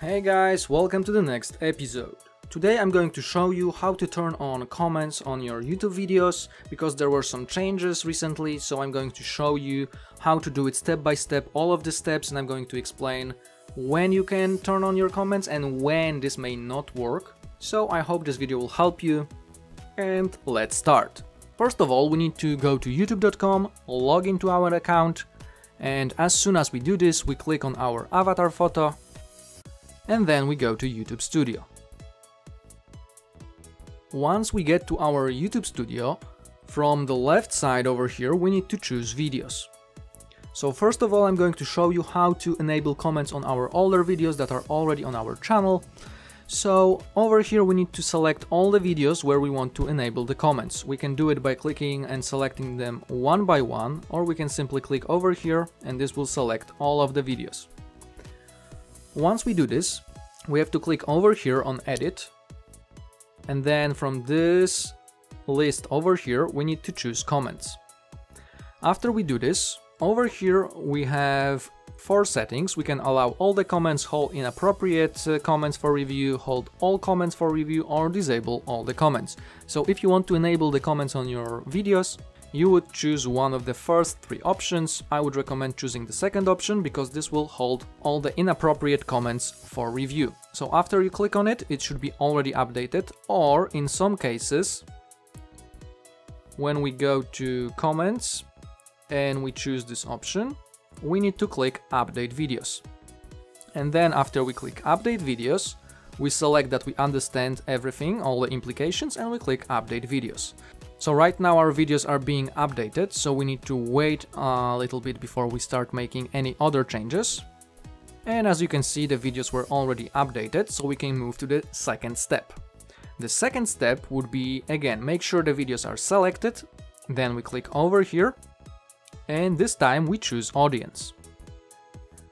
Hey guys, welcome to the next episode. Today I'm going to show you how to turn on comments on your YouTube videos because there were some changes recently so I'm going to show you how to do it step by step all of the steps and I'm going to explain when you can turn on your comments and when this may not work. So I hope this video will help you and let's start. First of all we need to go to youtube.com, log into our account and as soon as we do this we click on our avatar photo and then we go to YouTube Studio. Once we get to our YouTube Studio, from the left side over here we need to choose videos. So first of all I'm going to show you how to enable comments on our older videos that are already on our channel. So over here we need to select all the videos where we want to enable the comments. We can do it by clicking and selecting them one by one or we can simply click over here and this will select all of the videos. Once we do this, we have to click over here on edit and then from this list over here we need to choose comments. After we do this, over here we have four settings. We can allow all the comments, hold inappropriate uh, comments for review, hold all comments for review or disable all the comments. So if you want to enable the comments on your videos, you would choose one of the first three options. I would recommend choosing the second option because this will hold all the inappropriate comments for review. So after you click on it, it should be already updated or in some cases, when we go to comments and we choose this option, we need to click update videos. And then after we click update videos, we select that we understand everything, all the implications, and we click update videos. So right now our videos are being updated, so we need to wait a little bit before we start making any other changes. And as you can see, the videos were already updated, so we can move to the second step. The second step would be, again, make sure the videos are selected, then we click over here, and this time we choose audience.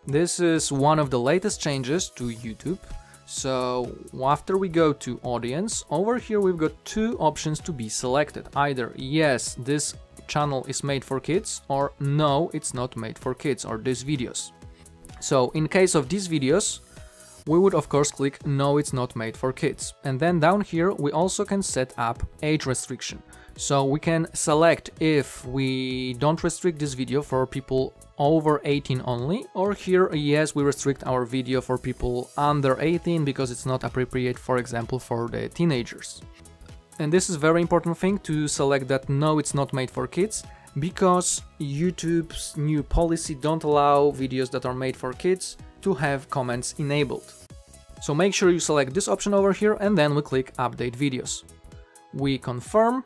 This is one of the latest changes to YouTube, so after we go to audience, over here we've got two options to be selected. Either yes, this channel is made for kids or no, it's not made for kids or these videos. So in case of these videos, we would of course click no it's not made for kids. And then down here we also can set up age restriction. So we can select if we don't restrict this video for people over 18 only, or here, yes, we restrict our video for people under 18 because it's not appropriate, for example, for the teenagers. And this is very important thing to select that no, it's not made for kids, because YouTube's new policy don't allow videos that are made for kids to have comments enabled. So make sure you select this option over here and then we click update videos. We confirm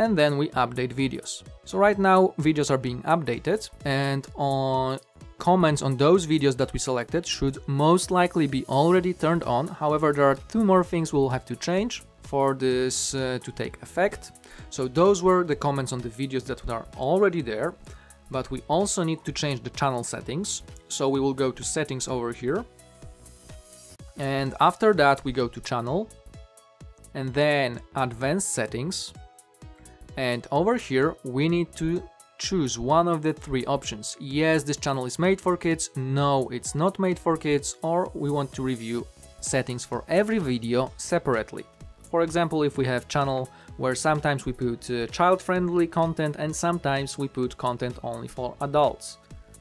and then we update videos. So right now videos are being updated and on comments on those videos that we selected should most likely be already turned on. However, there are two more things we'll have to change for this uh, to take effect. So those were the comments on the videos that are already there, but we also need to change the channel settings. So we will go to settings over here. And after that we go to channel and then advanced settings and over here we need to choose one of the three options. Yes, this channel is made for kids, no, it's not made for kids, or we want to review settings for every video separately. For example, if we have channel where sometimes we put uh, child-friendly content and sometimes we put content only for adults.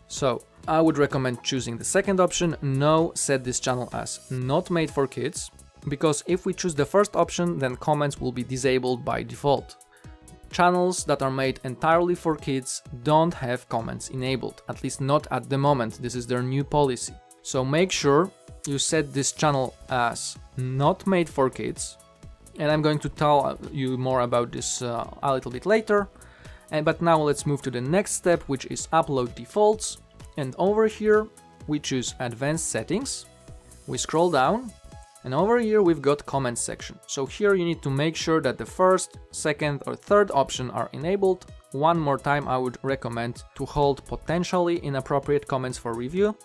So, I would recommend choosing the second option, no, set this channel as not made for kids, because if we choose the first option, then comments will be disabled by default. Channels that are made entirely for kids don't have comments enabled, at least not at the moment, this is their new policy. So make sure you set this channel as not made for kids, and I'm going to tell you more about this uh, a little bit later. And, but now let's move to the next step, which is upload defaults. And over here, we choose advanced settings. We scroll down and over here we've got comments section. So here you need to make sure that the first, second or third option are enabled. One more time I would recommend to hold potentially inappropriate comments for review.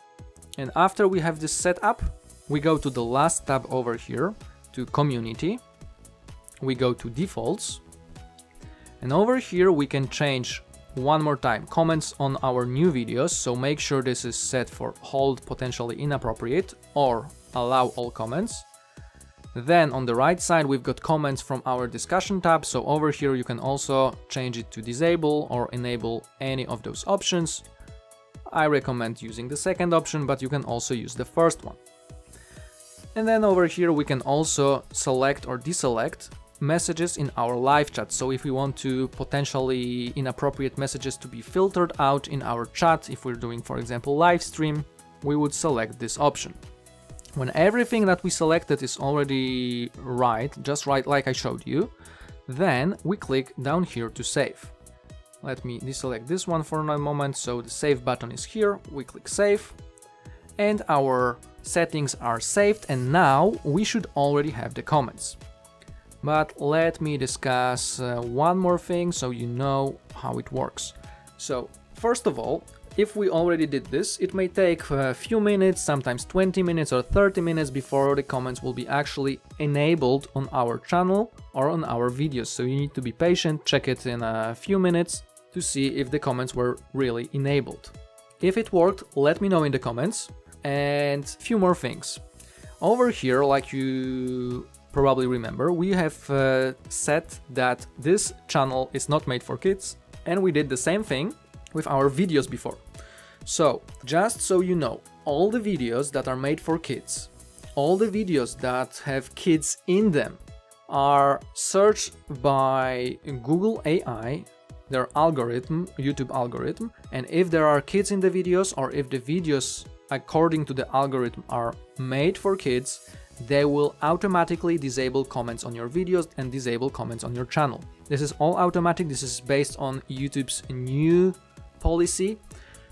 And after we have this set up, we go to the last tab over here to community. We go to defaults. And over here we can change one more time, comments on our new videos, so make sure this is set for hold potentially inappropriate or allow all comments. Then on the right side we've got comments from our discussion tab, so over here you can also change it to disable or enable any of those options. I recommend using the second option, but you can also use the first one. And then over here we can also select or deselect messages in our live chat. So if we want to potentially inappropriate messages to be filtered out in our chat, if we're doing, for example, live stream, we would select this option. When everything that we selected is already right, just right like I showed you, then we click down here to save. Let me deselect this one for a moment, so the save button is here, we click save, and our settings are saved, and now we should already have the comments. But let me discuss uh, one more thing so you know how it works. So first of all, if we already did this, it may take a few minutes, sometimes 20 minutes or 30 minutes before the comments will be actually enabled on our channel or on our videos. So you need to be patient, check it in a few minutes to see if the comments were really enabled. If it worked, let me know in the comments. And few more things. Over here, like you probably remember, we have uh, said that this channel is not made for kids, and we did the same thing with our videos before. So, just so you know, all the videos that are made for kids, all the videos that have kids in them, are searched by Google AI, their algorithm, YouTube algorithm, and if there are kids in the videos or if the videos according to the algorithm are made for kids, they will automatically disable comments on your videos and disable comments on your channel. This is all automatic, this is based on YouTube's new policy.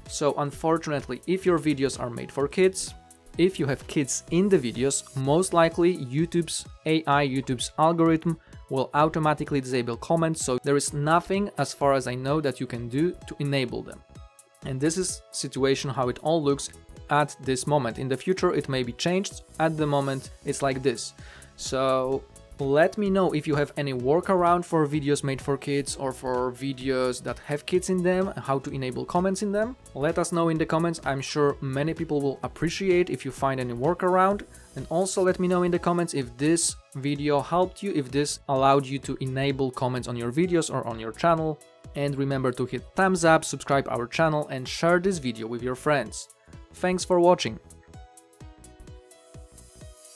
So unfortunately, if your videos are made for kids, if you have kids in the videos, most likely YouTube's AI, YouTube's algorithm will automatically disable comments, so there is nothing as far as I know that you can do to enable them. And this is situation how it all looks at this moment. In the future it may be changed, at the moment it's like this. So let me know if you have any workaround for videos made for kids or for videos that have kids in them, how to enable comments in them. Let us know in the comments, I'm sure many people will appreciate if you find any workaround. And also let me know in the comments if this video helped you, if this allowed you to enable comments on your videos or on your channel. And remember to hit thumbs up, subscribe our channel and share this video with your friends. Thanks for watching.